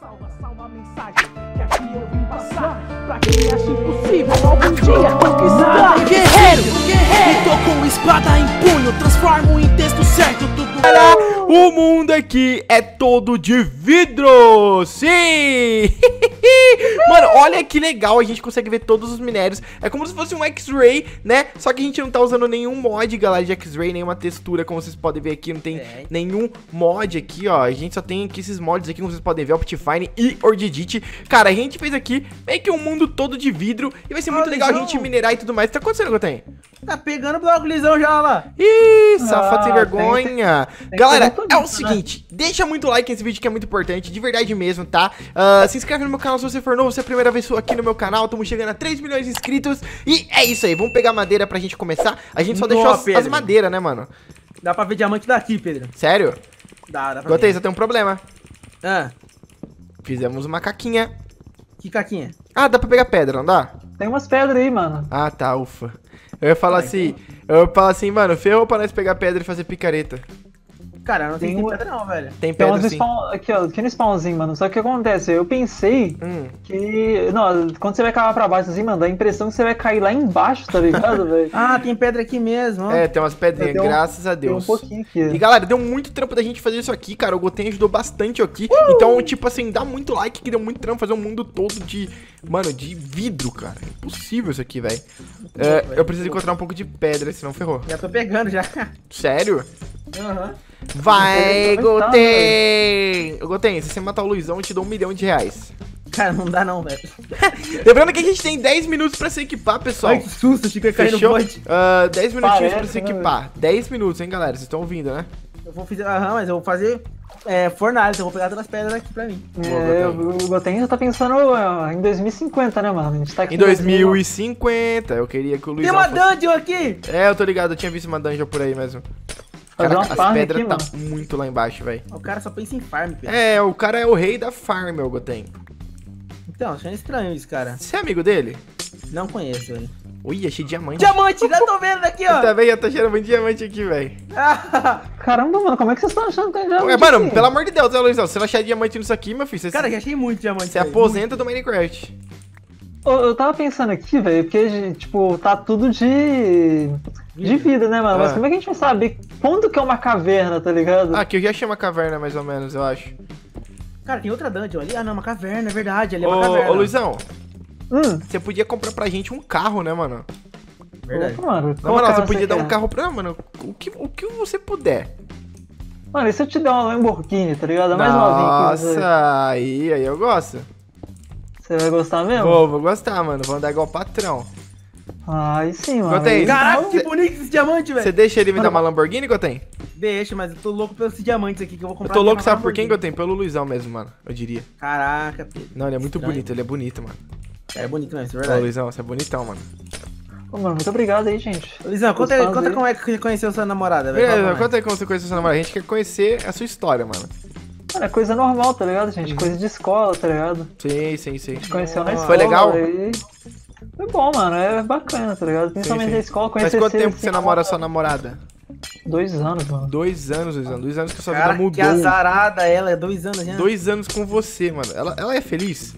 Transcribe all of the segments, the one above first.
salva, salva a mensagem que aqui eu vim passar. Pra quem acha impossível algum dia conquistar? Guerreiro, guerreiro, tô com espada em punho Transformo em texto certo tudo O mundo aqui é todo de vidro! Sim! Mano, olha que legal, a gente consegue ver todos os minérios. É como se fosse um X-Ray, né? Só que a gente não tá usando nenhum mod, galera, de X-Ray, nenhuma textura, como vocês podem ver aqui. Não tem É. nenhum mod aqui, ó. A gente só tem aqui esses mods aqui, como vocês podem ver, Optifine e Ordidit. Cara, a gente fez aqui meio que um mundo todo de vidro. E vai ser muito Olha, legal a gente minerar e tudo mais. Tá acontecendo, Goten? Tá pegando bloco lisão já lá. Ih, safado sem Ah, vergonha. tem Galera, que fazer é o né? seguinte, deixa muito like nesse vídeo que é muito importante, de verdade mesmo, tá? Ah, se inscreve no meu canal se você for novo, se é a primeira vez aqui no meu canal, estamos chegando a 3 milhões de inscritos. E é isso aí, vamos pegar madeira pra gente começar. A gente só Boa, deixou as, as Pedro. madeiras, né, mano? Dá pra ver diamante daqui, Pedro. Sério? Dá, dá pra Gotei, ver. só tem um problema. Ah, Fizemos uma caquinha. que caquinha. Ah, dá pra pegar pedra, não dá? Tem umas pedras aí, mano. Ah, tá, ufa. Eu ia falar assim, eu ia falar assim, mano, ferrou pra nós pegar pedra e fazer picareta. Cara, não tem, Tem tem pedra não, velho. Tem Tem pedra sim. spawn, aqui, ó, aqui no spawnzinho, mano. Só que o que acontece? Eu pensei Hum. que. Não, quando você vai cavar pra baixo assim, mano, dá a impressão que você vai cair lá embaixo, tá ligado, velho? Ah, tem pedra aqui mesmo, ó. É, tem umas pedrinhas, Tem um- graças a Tem um Deus. pouquinho aqui. E galera, deu muito trampo da gente fazer isso aqui, cara. O Goten ajudou bastante aqui. Então, tipo assim, dá muito like que deu muito trampo fazer um mundo todo de. Mano, de vidro, cara. É impossível isso aqui, velho. É, eu preciso encontrar um pouco de pedra, senão ferrou. Já tô pegando já. Sério? Aham. Vai, então, Goten! Ô, Goten, se você matar o Luizão, eu te dou um milhão de reais. Cara, não dá não, velho. Lembrando que a gente tem 10 minutos pra se equipar, pessoal. Ai, que susto, achei que eu ia cair no Fechou? bote. Ah, 10 minutinhos pra Parece, se né, equipar. 10 minutos, hein, galera? Vocês estão ouvindo, né? Eu vou fazer, aham, mas eu vou fazer é, fornalha, então eu vou pegar todas as pedras aqui pra mim. É, o Goten já tá pensando ó, em 2050, né, mano? A gente tá aqui Em 2050, eu queria que o Tem Luizão uma fosse- dungeon aqui! É, eu tô ligado, eu tinha visto uma dungeon por aí mesmo. Fazer as pedras tá mano. muito lá embaixo, velho. O cara só pensa em farm, Pedro. É, o cara é o rei da farm, meu Goten. Então, achando estranho isso, cara. Você é amigo dele? Não conheço, velho. Ui, achei diamante. Diamante, já tô vendo aqui, ó. Tá vendo? Tá cheirando muito diamante aqui, velho. Caramba, mano, como é que vocês estão achando que tem diamante Ué, Mano, aqui? pelo amor de Deus, né, Luizão? Se você não achar diamante nisso aqui, meu filho, você, Cara, já achei muito diamante. você velho. aposenta do Minecraft. Ô, Eu tava pensando aqui, velho, porque, tipo, tá tudo de. de vida, né, mano? Mas Ah. como é que a gente vai saber quando que é uma caverna, tá ligado? Ah, aqui eu já achei uma caverna, mais ou menos, eu acho. Cara, tem outra dungeon ali. Ah, não, uma caverna, é verdade. Ali é Ô, uma caverna. ô, Luizão, Hum, você podia comprar pra gente um carro, né, mano? Verdade. opa, mano. Moral, carro você podia dar um quer? carro pra. Mano, o que, o que você puder. Mano, e se eu te der uma Lamborghini, tá ligado? É mais que você. Nossa, aí, aí eu gosto. Você vai gostar mesmo? Vou, vou gostar, mano. Vou andar igual patrão. Aí sim, mano. Caraca, que bonito esse diamante, Você velho. deixa ele me dar uma Lamborghini, Goten? Deixa, mas eu tô louco pelos diamantes aqui que eu vou Eu comprar. tô aqui louco, sabe por quem. Goten? Pelo Luizão mesmo, mano. Eu diria. Caraca, Pedro. Não, ele é muito Estranho. bonito, ele é bonito, mano. É bonito mesmo, isso é Ô, verdade. Luizão, você é bonitão, mano. Pô, mano, muito obrigado aí, gente. Luizão, conta, aí, conta aí. como é que você conheceu sua namorada, velho. Beleza, conta aí como você conheceu sua namorada. A gente quer conhecer a sua história, mano. Mano, é coisa normal, tá ligado, Uhum. gente? Coisa de escola, tá ligado? Sim, sim, sim. Conheceu na Foi escola. legal? aí- Foi bom, mano. É bacana, tá ligado? Principalmente sim. na escola, Faz conhecer quanto tempo que assim, você namora a sua namorada? Dois anos, mano. Dois anos, Luizão. Dois anos que sua Cara, vida que mudou. azarada ela, é dois anos já. Dois anos com você, mano. Ela, ela é feliz?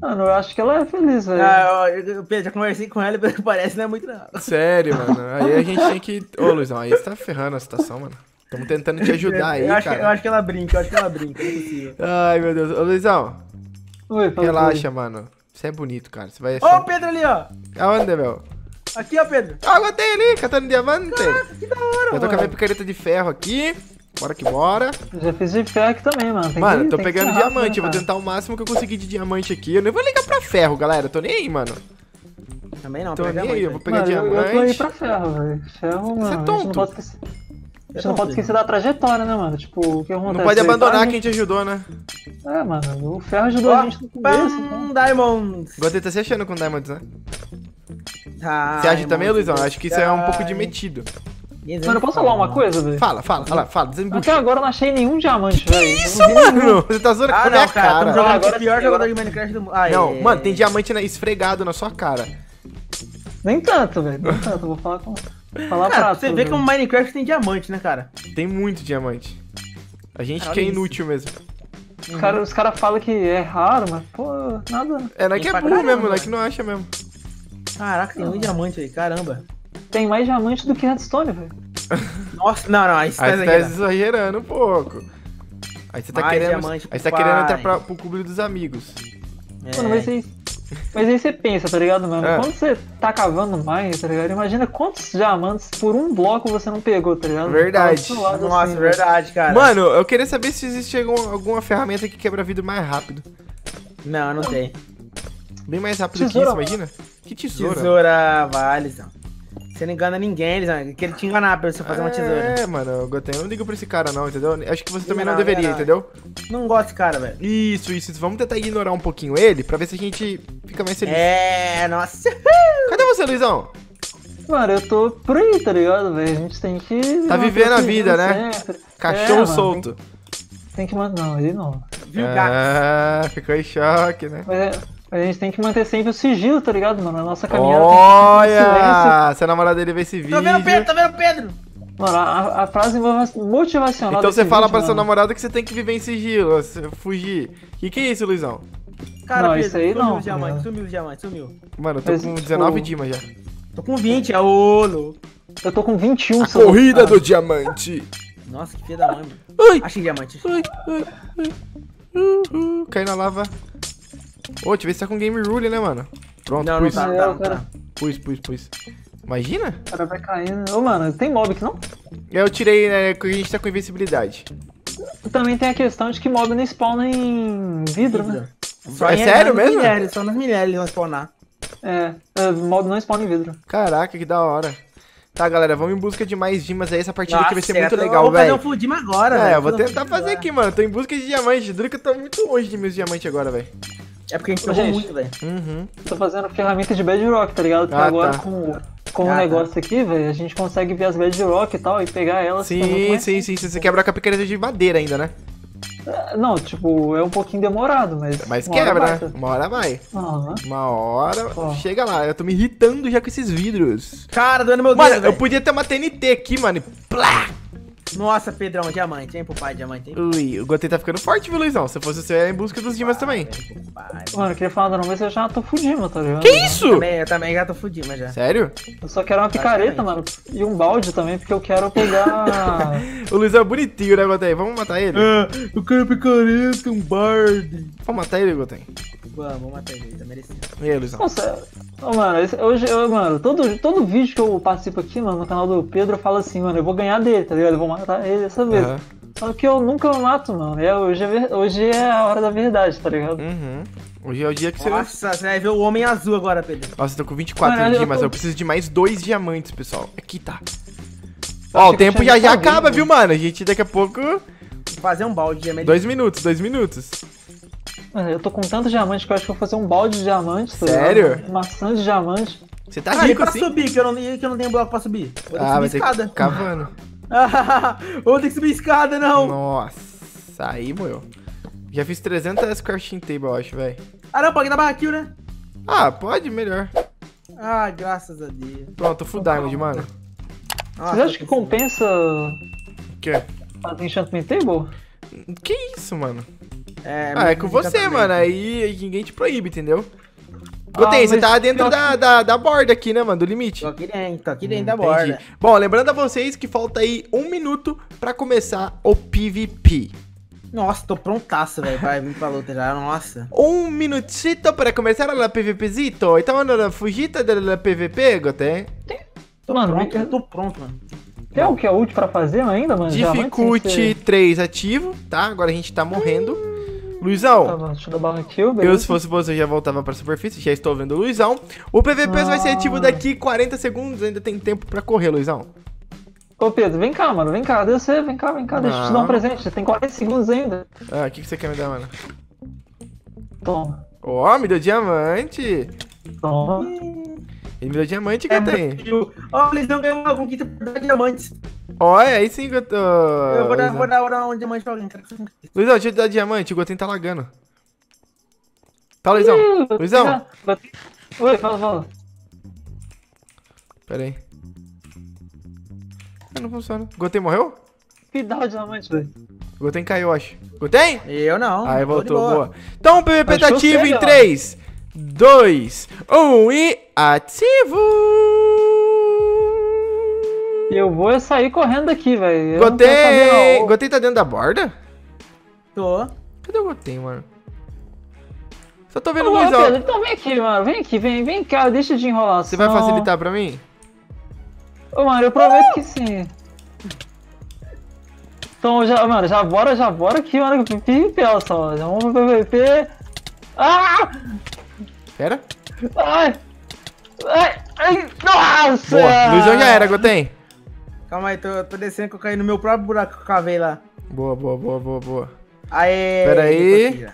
Mano, eu acho que ela é feliz, velho. Ah, eu, eu- Pedro, já conversei com ela e parece não é muito não. Sério, mano. Aí a gente tem que. Ô, Luizão, aí você tá ferrando a situação, mano. Estamos tentando te ajudar aí, eu, acho, que- eu cara. acho que ela brinca, eu acho que ela brinca, não é possível. Ai, meu Deus. Ô, Luizão, Oi, relaxa, mano. Você é bonito, cara. Você vai Ô, achar. o Pedro ali, ó. Aonde, meu? Aqui, ó, Pedro. Ah, botei ali, catando diamante. Que da hora, Eu tô com a minha picareta de ferro aqui. Bora que bora. comigo. Já fiz de ferro aqui também, mano. Tem Mano, que- tô pegando ser rápido, diamante. né, Eu vou tentar o máximo que eu conseguir de diamante aqui. Eu nem vou ligar pra ferro, galera. Eu tô nem aí, mano. Também não, Tô nem aí. Eu vou pegar Mano, eu- Eu tô aí diamante. pra ferro, velho. Ferro, mano. Você é tonto. Não pode esquecer. A gente É não pode esquecer da trajetória, né, mano? Tipo, o que acontece? Não pode abandonar quem te ajudou, né? É, mano, o ferro ajudou a Ó, gente no começo, então. Diamonds. Gostei, tá se achando com Diamonds, né? Você acha também. Luizão? Acho que isso é um pouco de metido. Mano, eu posso falar uma coisa, velho? Fala, fala, fala, fala. Até agora eu não achei nenhum diamante, velho. Isso, não vi nenhum. mano! Você tá zoando com Ah, a minha não, cara, cara. Agora com o pior jogador agora- de Minecraft do mundo. Não, é. mano, tem diamante esfregado na sua cara. Nem tanto, velho. Nem tanto. Eu Vou falar com. Falar Cara, pra você vê velho. como Minecraft tem diamante, né, cara? Tem muito diamante. A gente Cara, que é olha isso. inútil mesmo. Os caras cara falam que é raro, mas, pô, nada. É, não é que é burro mesmo, não é que não acha mesmo. Caraca, tem muito diamante aí, caramba. Tem mais diamante do que redstone, velho. Nossa, não, não, aí você tá Aí você tá exagerando. exagerando um pouco. Aí você tá Mais querendo. diamante Aí você tá querendo entrar pra, pro clube dos amigos. É. Mano, mas aí. Mas aí você pensa, tá ligado, mano? É. Quando você tá cavando mais, tá ligado? Imagina quantos diamantes por um bloco você não pegou, tá ligado? Verdade. Do lado Nossa, assim, verdade, cara. Mano, eu queria saber se existe algum- alguma ferramenta que quebra vidro mais rápido. Não, não tem. Bem mais rápido Tesoura, que isso, imagina? Que tesoura? Tesoura vale, Zão. Você não engana ninguém, Lisão. Que ele te enganar pra você fazer uma tesoura. É, mano, eu Goten, eu não ligo pra esse cara não, entendeu? Acho que você também não Não, deveria, não. entendeu? Não gosto desse cara, velho. Isso, isso, isso. Vamos tentar ignorar um pouquinho ele pra ver se a gente fica mais feliz. É, nossa. Cadê você, Luizão? Mano, eu tô por aí, tá ligado, velho? A gente tem que. Tá vivendo a esse vida, sigilo né? sempre. Cachorro É, mano, solto. Tem, tem que manter. Não, ele não. Viu, gato? Ah, ficou em choque, né? Mas é- a gente tem que manter sempre o sigilo, tá ligado, mano? A nossa caminhada. Olha! Se a namorada dele ver esse vídeo. Tô vendo o Pedro, tô vendo o Pedro. Mano, a, a frase motiva- motivacional Então você fala vídeo, pra seu mano, namorado que você tem que viver em sigilo, se- fugir. Que que é isso, Luizão? Cara, Não, Pedro, isso aí sumiu não, os diamantes, cara. sumiu os diamantes, sumiu. Mano, eu tô Mas, com tipo, 19 dimas já. Tô com 20, é ô, louco. Eu tô com 21 A seu- corrida ah, do diamante. Nossa, que filha da mãe, mano. Ai, Achei diamante. ai, ai, ai. Uhul, cai na lava. Ô, deixa eu ver se tá com game rule, né, mano? Pronto, Não, pus, tá, não É, tá, o não tá. pus, pus, pus. Imagina? O cara vai caindo. Ô, mano, tem mob que não? Eu tirei, né, que a gente tá com invencibilidade. Também tem a questão de que mob não spawna em vidro, né? É sério mesmo? Milhares, só nas milhares eles vão spawnar. É, é, mob não spawna em vidro. Caraca, que da hora. Tá, galera, vamos em busca de mais dimas aí. Essa partida aqui vai ser Nossa, muito eu legal, Vou fazer velho. um Fudima agora, É, velho. eu vou Fazer tentar fazer agora. aqui, mano. Tô em busca de diamante. Duro que eu tô muito longe de meus diamantes agora, velho. É porque a gente jogou muito, velho. Uhum. Tô fazendo ferramenta de bedrock, tá ligado? Porque Ah, agora tá. com, com o Ah, negócio aqui, velho, a gente consegue ver as bedrock e tal e pegar elas. Sim, sim, sim. Você quebra com a picareta de madeira ainda, né? É, Não, tipo, é um pouquinho demorado, mas. Mas uma hora quebra, né? tá? Uma hora vai. Aham. Uma hora chega lá. Eu tô me irritando já com esses vidros. Cara, doendo meu Mano, dedo, eu velho. podia ter uma TNT aqui, mano. e Plá! Nossa, Pedrão, diamante, hein, pro pai, diamante, hein? Ui, o Gotei tá ficando forte, viu, Luizão? Se fosse você, eu ia em busca dos dimas também. Pai. Mano, eu queria falar não, mas eu já tô fudindo, tá ligado? Que isso? Também, eu também já tô fudido, mas já. Sério? Eu só quero uma picareta, mano. E um balde também, porque eu quero pegar. O Luizão é bonitinho, né, Gotei? Vamos matar ele? eu quero picareta, um bard. Vamos matar ele, Gotei. Vamos, matar ele, tá merecendo. E aí, Luizão? Nossa, ô, mano, esse- hoje, eu, mano, todo, todo vídeo que eu participo aqui, mano, no canal do Pedro, eu falo assim, mano, eu vou ganhar dele, tá ligado? Eu vou matar ele dessa vez. Aham. Só que eu nunca mato, mano. É, hoje, é hoje é a hora da verdade, tá ligado? Uhum. Hoje é o dia que você... Nossa, você vai ver o homem azul agora, Pedro. Nossa, eu tô com 24 Mano, eu dimas. tô- Eu preciso de mais dois diamantes, pessoal. Aqui tá. Ó, o achei que tempo já tinha já acaba, viu, mano? A gente daqui a pouco... Vou fazer um balde de Dois minutos, dois minutos. Mano, eu tô com tanto diamante que eu acho que eu vou fazer um balde de diamante, tá Sério? Uma maçã de diamante. Você tá Ah, rico pra assim? subir, que eu, não, que eu não tenho bloco pra subir. Vou ter que Ah, subir vai escada. que cavando. Vou ter que subir escada, não. Nossa, aí moeu. Já fiz 300 crafting table, eu acho, velho. Ah, não, pode dar barra kill, né? Ah, pode, melhor. Ah, graças a Deus. Pronto, full diamond, mano. Nossa, Vocês acham que eu compensa Que? fazer enchantment table? Que isso, mano? É, Ah, é com você, mano. Aí aí ninguém te proíbe, entendeu? Gotei, Ah, você tá dentro da, da, da borda aqui, né, mano? Do limite. Tô aqui dentro, tô aqui dentro da Entendi. borda. Bom, lembrando a vocês que falta aí um minuto pra começar o PVP. Nossa, tô prontaço, velho. Vai vir pra luta já, nossa. Um minutito para começar a PVPzito. Então, na fugita da PVP, Gotei. Tô Mano, pronto, eu- tô pronto, mano. Tem algo que é útil pra fazer ainda, mano? Difficulty ser- 3 ativo, tá? Agora a gente tá morrendo. Tá Luizão, deixa eu barra se fosse você já voltava pra superfície, já estou vendo o Luizão. O PVP vai ser ativo Ah. daqui 40 segundos, ainda tem tempo pra correr, Luizão. Ô Pedro, vem cá, mano, vem cá, você? Vem cá, vem cá, deixa eu te dar um presente, tem 40 segundos ainda. Ah, o que, que você quer me dar, mano? Toma, Ó, me deu diamante. toma. Ele me deu diamante, É, Gotei. meu- Ó, eles não ganham uma conquista por dar diamantes. Olha, aí sim, Gotei. eu vou dar, vou, dar, vou dar um diamante pra alguém. que. Luizão, deixa eu te dar diamante, o Gotei tá lagando. Tá, Luizão. Ih, Luizão. Oi, fala, fala. Pera aí. Ah, não funciona. Gotei morreu? Me dá o diamante, velho. Goten caiu, acho. Goten? Eu não. Aí tô voltou, boa. boa. Então o PVP tá que eu ativo em ó. 3, 2, 1 e ativo! Eu vou sair correndo daqui, velho. Não. Goten tá dentro da borda? Tô. Cadê o Goten, mano? Só tô vendo o Ô, Luizão. Pedro, então vem aqui, mano. Vem aqui, vem, vem cá, deixa de enrolação. Você vai facilitar pra mim? Ô, mano, eu prometo que sim. Então, já, mano, já bora, já bora aqui, mano, PVP, olha só. Já vamos pro PVP. Ah! Pera. Ai! Ai! Ai! Nossa! Boa. Luizão já era, Goten. Calma aí, tô, tô descendo que eu caí no meu próprio buraco que eu cavei lá. Boa, boa, boa, boa, boa. Aê. Pera aí.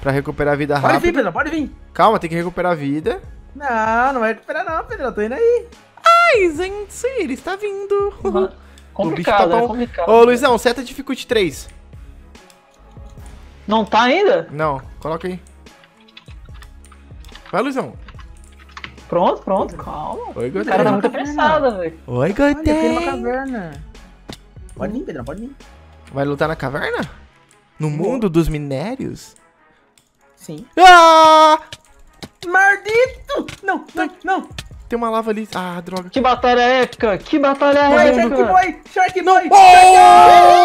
Pra recuperar a vida Pode vir, rápida. Pedro, pode vir. Calma, tem que recuperar a vida. Não, não vai recuperar não, Pedro. Eu tô indo aí. Ai, gente, ele está vindo. Mano, Complicado, papão. é complicado. Ô, Luizão, seta dificulty 3. Não tá ainda? Não, coloca aí. Vai, Luizão. Pronto, pronto, calma. Oi, O cara tá muito apressado, velho. Oi, Olha, eu caí numa Goten. caverna. Pode vir, Pedro, pode vir. Vai lutar na caverna? No mundo dos minérios? Sim. Ah! Maldito! Não, não, não. Tem uma lava ali. Ah, droga. Que batalha épica! Que batalha Vai, épica! Shark Boy! Shark Boy!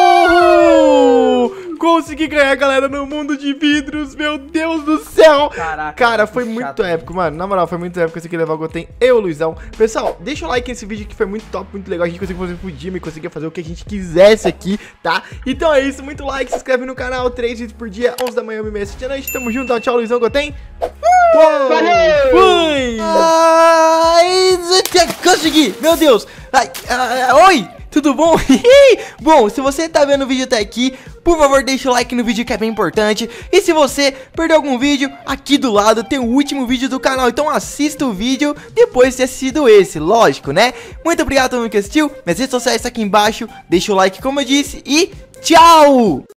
Oh! Consegui ganhar, galera, no mundo de vidros. Meu Deus do céu. Caraca. Cara, foi muito chato. épico, mano. Na moral, foi muito épico conseguir levar o Goten e o Luizão. Pessoal, deixa o like nesse vídeo que foi muito top, muito legal. A gente conseguiu fazer e conseguia fazer o que a gente quisesse aqui, tá? Então é isso, muito like, se inscreve no canal. 3 vídeos por dia, 11 da manhã, 1 meia, 7 da noite. Tamo junto, tchau, Luizão, Goten. Uou! Valeu! Fui! Ai, consegui! Meu Deus! Ai, ah, oi! Tudo bom? bom, se você tá vendo o vídeo até aqui, por favor deixa o like no vídeo que é bem importante. E se você perdeu algum vídeo, aqui do lado tem o último vídeo do canal. Então assista o vídeo depois de ter assistido esse, lógico, né? Muito obrigado a todo mundo que assistiu. Minhas redes sociais estão aqui embaixo. Deixa o like como eu disse e tchau!